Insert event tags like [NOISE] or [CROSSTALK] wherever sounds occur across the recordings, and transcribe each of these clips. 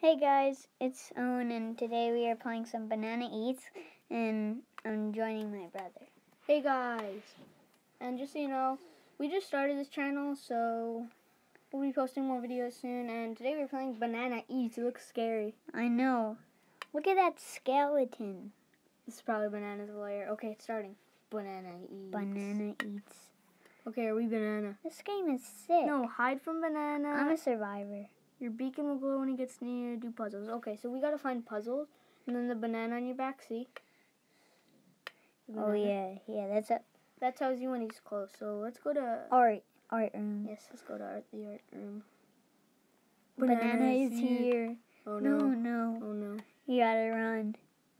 Hey guys, it's Owen, and today we are playing some Banana Eats, and I'm joining my brother. Hey guys, and just so you know, we just started this channel, so we'll be posting more videos soon. And today we're playing Banana Eats. It looks scary. I know. Look at that skeleton. This is probably Banana's lair. Okay, it's starting. Banana Eats. Banana Eats. Okay, are we Banana? This game is sick. No, hide from Banana. I'm a survivor. Your beacon will glow when he gets near. Do puzzles. Okay, so we gotta find puzzles, and then the banana on your back. See? Oh yeah, yeah. That's a That tells you when he's close. So let's go to. art art room. Yes, let's go to art, the art room. Banana, is here. here. Oh No, no. no, Oh no. you gotta run.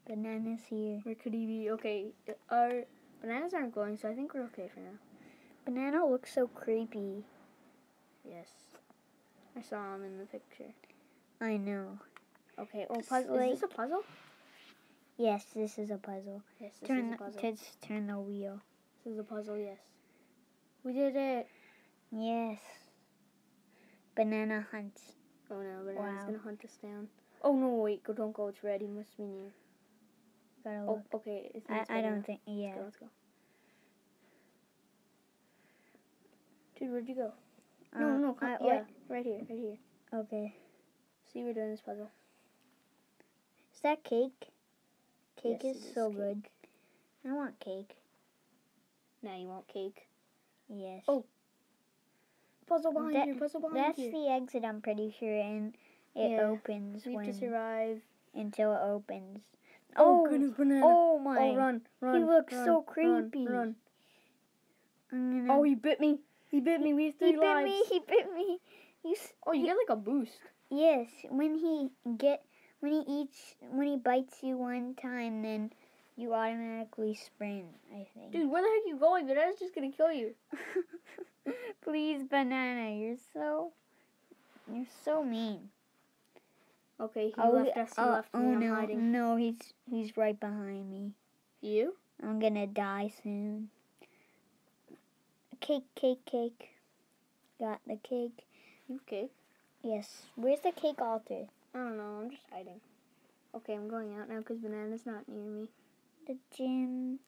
Banana's here. Where could he be? Okay, our bananas aren't going, so I think we're okay for now. Banana looks so creepy. Yes. I saw him in the picture. I know. Okay. Oh, It's puzzle. like- Is this a puzzle? Yes, this is a puzzle. Yes, this turn is a the, puzzle. just turn the wheel. This is a puzzle. Yes. We did it. Yes. Banana hunt. Oh no, banana's Wow. gonna hunt us down. Oh no, wait, go! Don't go. It's red. He must be near. Gotta Oh, look. okay. It's, I, I don't now. think. Yeah. Let's go. Let's go. Dude, where'd you go? No, Uh, no. Come, I- yeah, right here. Right here. Okay. See, we're doing this puzzle. Is that cake? Cake Yes, is is so cake. good. I want cake. Now you want cake. Yes. Oh, Puzzle behind That- here. Puzzle behind That's here. the exit, I'm pretty sure, and it Yeah. opens We have when to survive. until it opens. Oh, Oh, goodness, banana. Oh my! Oh, run, run. looks run, so run, creepy. Run, I'm gonna- Oh, he bit me. He bit me. We have three he bit lives. me! He bit me! You s- Oh, you get like a boost. Yes, when he get when he eats when he bites you one time, then you automatically sprint. I think. Dude, where the heck are you going? Banana's just gonna kill you. [LAUGHS] Please, banana, you're so you're so mean. Okay, he Oh, left us. He oh, left me. oh I'm no, hiding. no, he's he's right behind me. You? I'm gonna die soon. Cake, cake, cake. Got the cake. Okay. Yes. Where's the cake altar? I don't know. I'm just hiding. Okay, I'm going out now because Banana's not near me. The gym.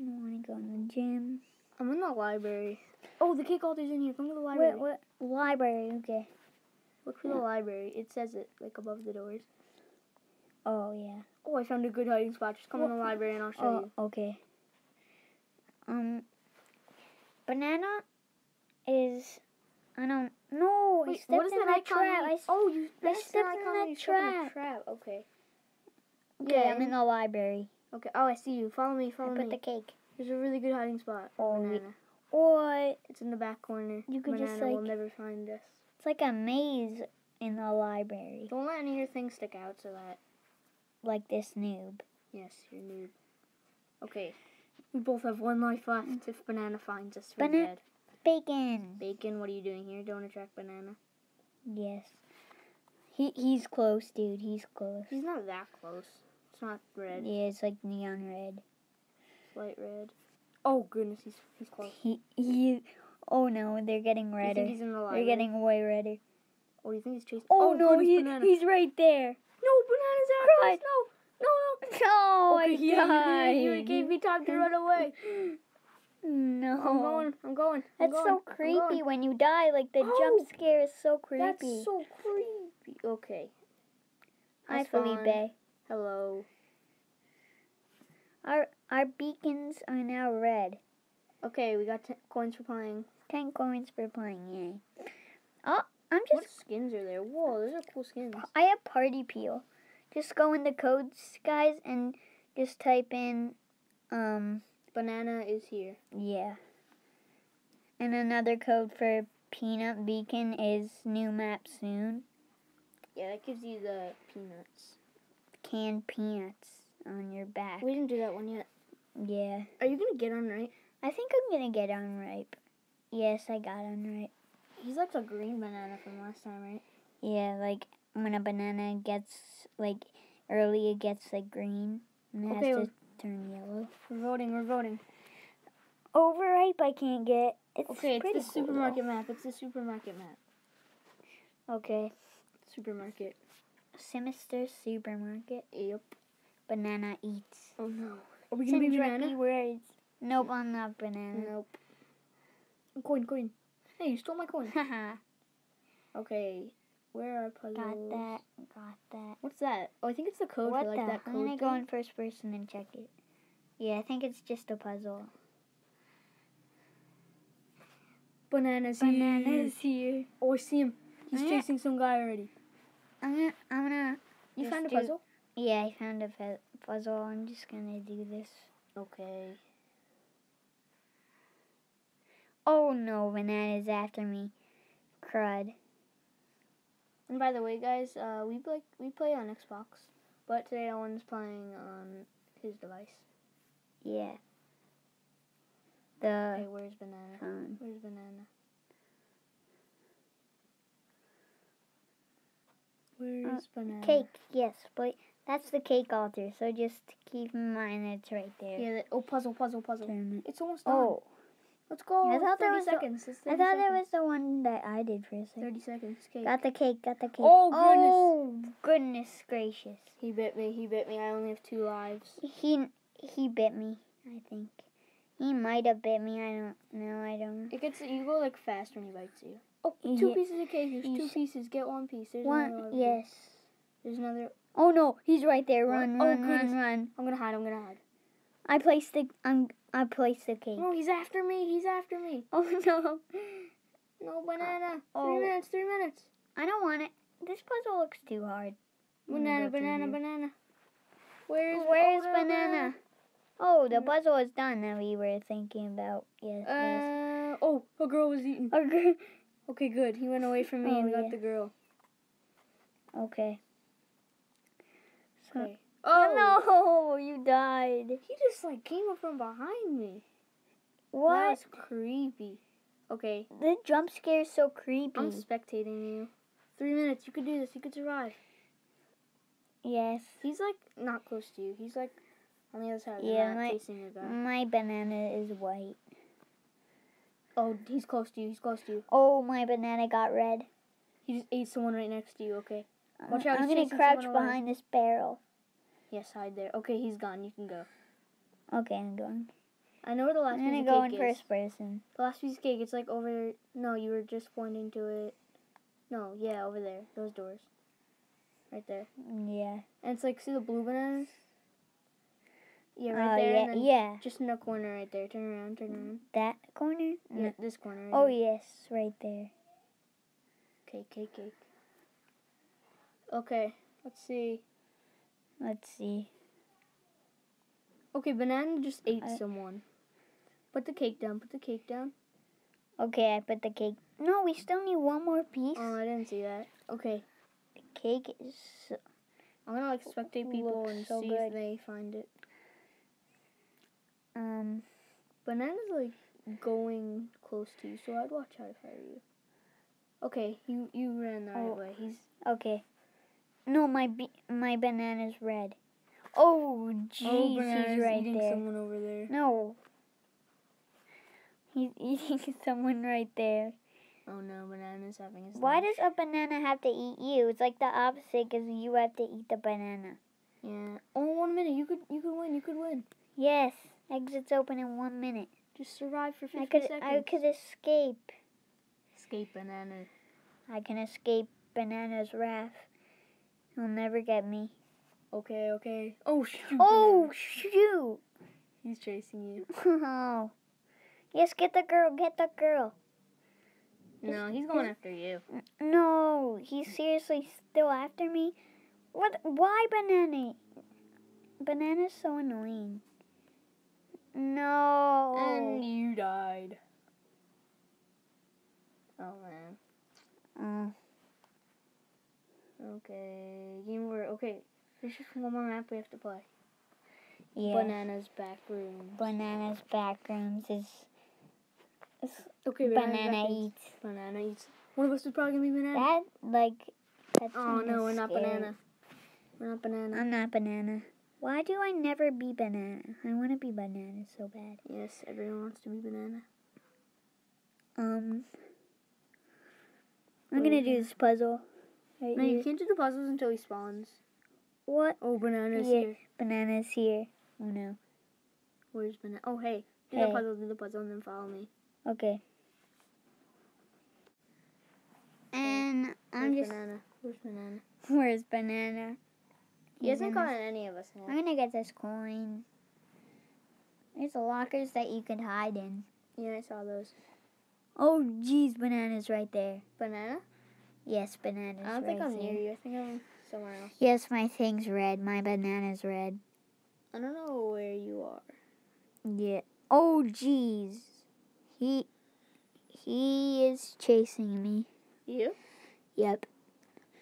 I don't want to go in the gym. I'm in the library. Oh, the cake altar's in here. Come to the library. what? Library. Okay. Look for the library. It says it like above the doors. Oh yeah. Oh, I found a good hiding spot. Just come in the library and I'll show Oh, you. okay. Um, banana is. I don't. No, I Wait, stepped what is in that trap. I, oh, you I stepped in that you stepped in a trap. trap. Okay. okay, Yeah, I'm in the library. Okay. Oh, I see you. Follow me. I Follow put me. the cake. There's a really good hiding spot. Oh, banana. What? It's in the back corner. You could banana just, will never find us. It's like a maze in the library, Don't let any of your things stick out so that like this noob. yes, you're noob. Okay. We both have one life left. If banana finds us, we're Bana- dead. Bacon. Bacon, what are you doing here? Don't attract banana. Yes. He he's close, dude. He's close. He's not that close. It's not red. Yeah, it's like neon red. Light red. Oh goodness, he's he's close. He he. Oh no, they're getting redder. he's in the They're getting way redder. Oh, do you think he's chasing? Oh, oh, no, goodness, he, banana. he's right there. No, banana's after us. No, No, okay, died. he gave me time to run away. No. I'm going. I'm going. I'm That's going, so creepy when you die. Like the Oh, jump scare is so creepy. That's so creepy. Okay. Hi. Felipe. Hello. Our our beacons are now red. Okay, we got t- coins for playing. Ten coins for playing. Yay. Oh, I'm just. What just. skins are there? Whoa, those are cool skins. I have party peel. Just go in the codes, guys, and just type in, um, Banana is here. yeah. And another code for peanut beacon is new map soon. Yeah, that gives you the peanuts. Canned peanuts on your back. We didn't do that one yet. Yeah. Are you gonna get on right? I think I'm gonna get unripe. Yes, I got unripe. He's like a green banana from last time, right? Yeah, like when a banana gets like early, it gets like green and it Okay, has to turn yellow. We're voting. We're voting. Overripe, I can't get. It's Okay, it's the cool, supermarket map. It's the supermarket map. Okay, Supermarket. Sinister Supermarket. Yep. Banana eats. Oh no. Are we gonna be banana? words. Nope, I'm not banana. Nope. Coin, coin. Hey, you stole my coin. Haha. [LAUGHS] Okay. Where are puzzles? got that. Got that. What's that? Oh, I think it's the code what for like the? that I'm gonna go in first person and check it. Yeah, I think it's just a puzzle. Bananas. Bananas here. here. Oh, I see him. He's oh, Yeah. chasing some guy already. I'm gonna. I'm gonna. You found a puzzle? Yeah, I found a pu- puzzle. I'm just gonna do this. Okay. Oh no, banana's after me. Crud. And by the way, guys, uh, we play we play on Xbox, but today Owen's playing on his device. Yeah. The Hey, where's banana? phone. Where's banana? Where's banana? Cake, yes, but that's the cake altar. So just keep in mind it's right there. Yeah. That, oh, puzzle, puzzle, puzzle. It's almost done. Oh, Let's go. I thought 30 was the- seconds. 30 I thought seconds. that was the one that I did for a second. 30 seconds. Cake. Got the cake. Got the cake. Oh, goodness. Oh goodness gracious. He bit me. He bit me. I only have two lives. He he bit me. I think he might have bit me. I don't know. I don't. It gets you go like fast when he bites you. Oh, two Yeah. pieces of cake. There's two pieces. Get one piece. There's another One. piece. Yes. There's another. Oh no, he's right there. What? Run, Oh, run, run, run. I'm gonna hide. I'm gonna hide. I placed the. I'm. I placed the cake. No, he's after me. He's after me. [LAUGHS] Oh no. No banana. Oh. Three minutes. Three minutes. I don't want it. This puzzle looks too hard. Banana. Banana. Banana. Where is? Where's oh, banana? Oh, the puzzle is done that we were thinking about. Yes. yes. Uh. Oh, a girl was eaten. Okay. Okay, good. He went away from me Oh, and got yeah. the girl. Okay. So- Okay. Oh no! [LAUGHS] You died. He just like came up from behind me. What? That's creepy. Okay, The jump scare is so creepy. I'm spectating you. Three minutes. You could do this. You could survive. yes. He's like not close to you. He's like on the other side Yeah, my- facing your guy. My banana is white. Oh, he's close to you. He's close to you. Oh, my banana got red. He just ate someone right next to you. Okay. Uh, Watch out, I'm gonna crouch behind this barrel. Yes, hide there. Okay, he's gone. You can go. Okay, I'm going. I know where the last I'm piece gonna of go cake in is. first person. The last piece of cake. It's like over. No, you were just pointing to it. No, yeah, over there. Those doors. Right there. Mm, yeah. And it's like see the blue bananas. Yeah, right Oh, there. yeah, yeah. Just in the corner right there. Turn around. Turn mm, around. That corner? Yeah, this corner. Right Oh, here. yes, right there. Cake, cake, cake. Okay, let's see. Let's see. Okay, banana just ate I- someone. Put the cake down. Put the cake down. Okay, I put the cake. No, we still need one more piece. Oh, I didn't see that. Okay, the cake is. So, I'm gonna like spectate people and so see good. if they find it. um. Banana's like going close to you, so I'd watch out if I were you. Okay, you you ran the right Oh. way. He's Okay. No, my be- my banana's red. Oh, oh jeez, oh, he's right eating there. someone over there. No. He's [LAUGHS] eating someone right there. Oh no, banana's having his. Why lunch. does a banana have to eat you? It's like the opposite because you have to eat the banana. Yeah. Oh, one minute. You could you could win. You could win. Yes, exits open in one minute. Just survive for 50 I could seconds. I could escape. escape banana. I can escape banana's wrath. He'll never get me. Okay, okay. Oh shoot. Oh shoot! He's chasing you. [LAUGHS] Oh. Yes, get the girl. Get the girl. No, he's going after you. No, he's seriously still after me. What? Why banana? Banana's so annoying. No. And you died. Oh man. Oh, Okay. Game over. Okay. There's just one more map we have to play. yeah. Banana's back room. Banana's backrooms is, is Okay, banana eats. Banana eats. One of us is probably gonna be banana. That like. That's oh no, we're not scary. banana. We're not banana. I'm not banana. Why do I never be banana? I want to be banana so bad. yes, everyone wants to be banana. Um, I'm gonna do this puzzle. Right No, you can't do the puzzles until he spawns. What? Oh, banana's Yeah. here. Bananas here. Oh no. Where's banana? Oh, hey. Do Hey. the puzzle, do the puzzle, and then follow me. Okay. And I'm Where's just. banana. Where's banana? [LAUGHS] Where's banana? He He's hasn't caught any of us yet. I'm gonna get this coin. There's lockers that you can hide in. Yeah, I saw those. Oh, geez, banana's right there. Banana? Yes, banana's I don't think I'm near you. I think I'm somewhere else. Yes, my thing's red. My banana's red. I don't know where you are. Yeah. Oh, jeez. He he is chasing me. You? Yep.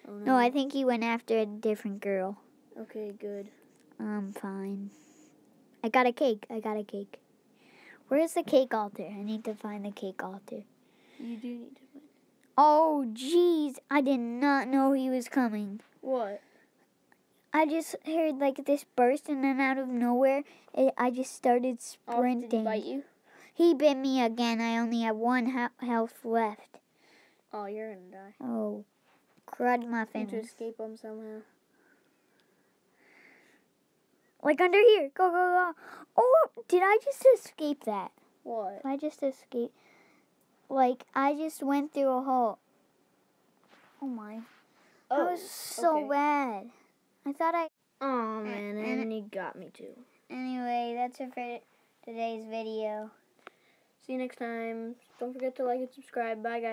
Oh, No, I think he went after a different girl. Okay, good. I'm fine. I got a cake. I got a cake. Where's the cake altar? I need to find the cake altar. You do need to. Oh, jeez. I did not know he was coming. What? I just heard like this burst, and then out of nowhere, it, I just started sprinting. Oh, did he sprinting. bite you? He bit me again. I only have one he- health left. Oh, you're gonna die. Oh, crud Need to escape him somehow. Like under here. Go, go, go. Oh, did I just escape that? What? I just escaped. Like, I just went through a hole. Oh my. That Oh, was so okay. bad. I thought I. Oh man, and- and he got me too. Anyway, that's it for today's video. See you next time. Don't forget to like and subscribe. Bye, guys.